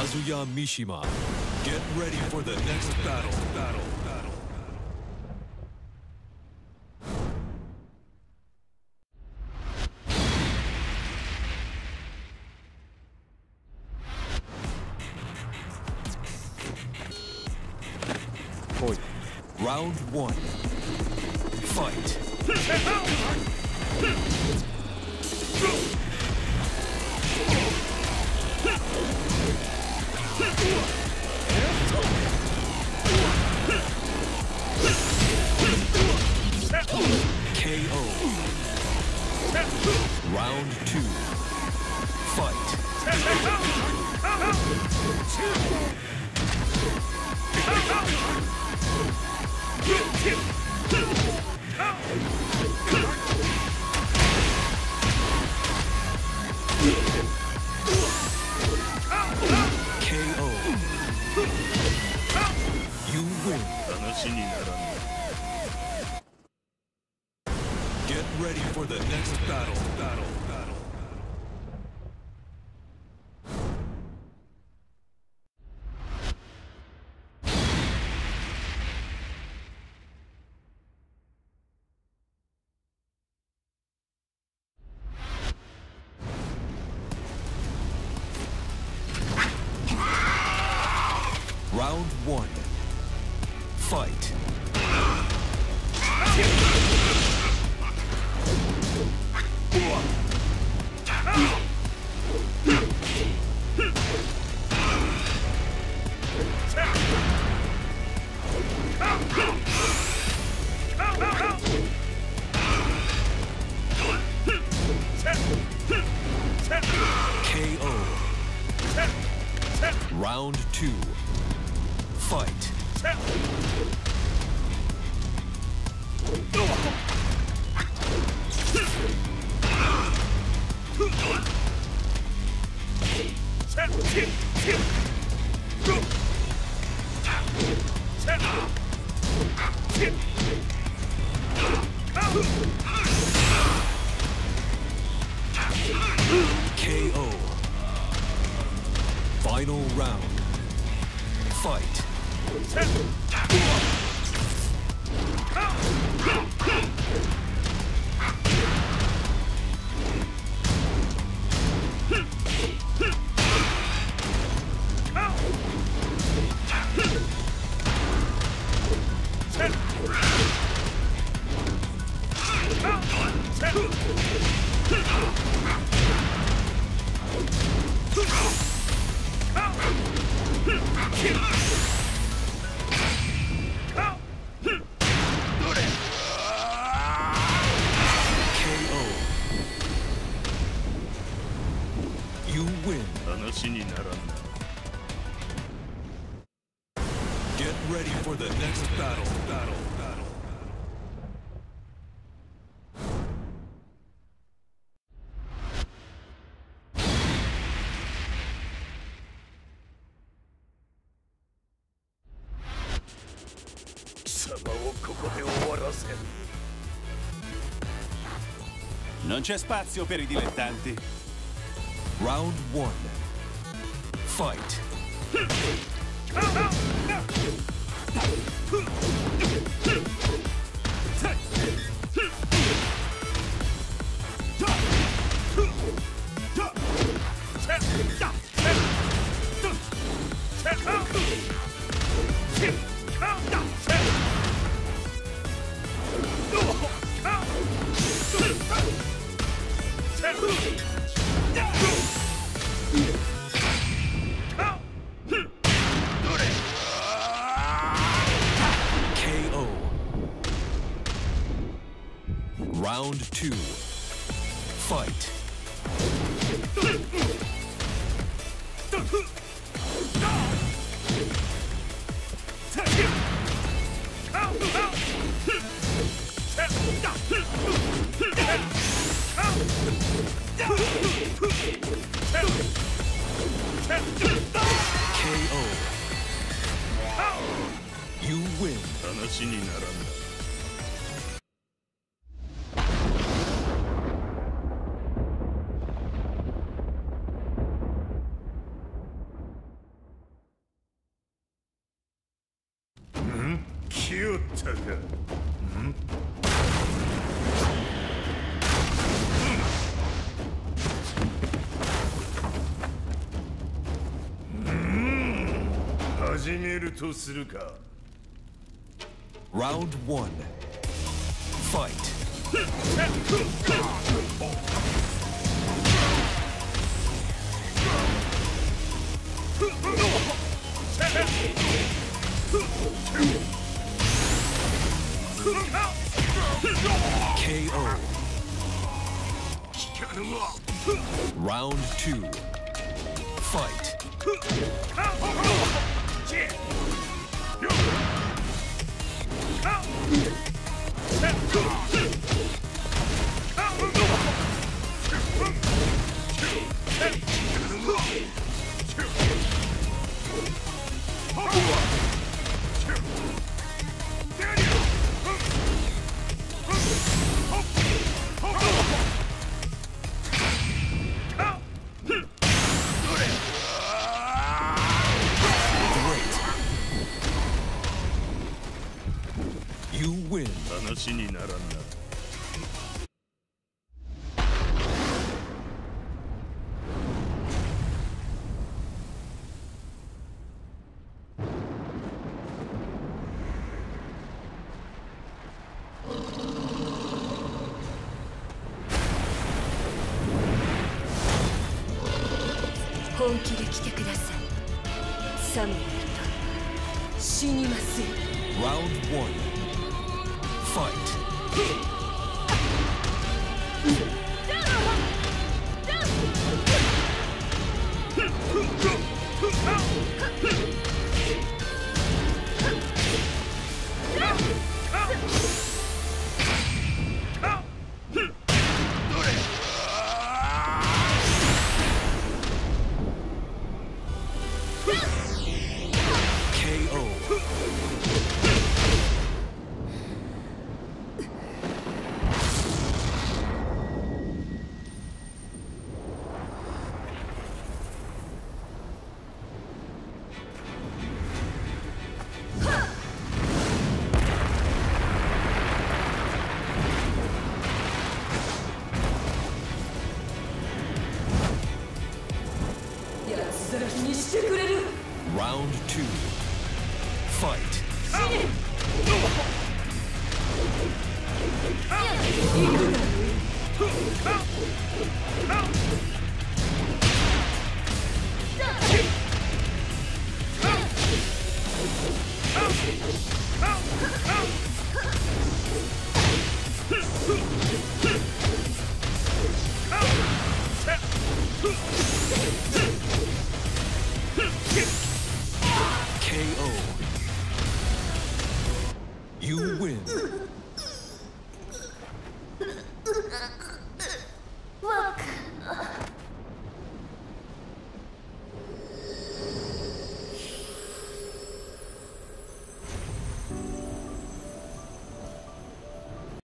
Kazuya Mishima. Get ready for the next battle. Battle. Battle. Round one. Fight. 話にならん Get ready for the next battle. Battle. Round two. Fight. KO. Final round. Fight. You win. 話にならんな Get ready for the next battle. Battle. Battle. Non c'è spazio per i dilettanti. Round one. Fight. Round two. Fight. KO. You win. 始めるとするか Round one. Fight. KO. Round two. Fight. Great. 話にならんな。本気で来てください。サムエルと死にますよ。Round one. Fight. Out!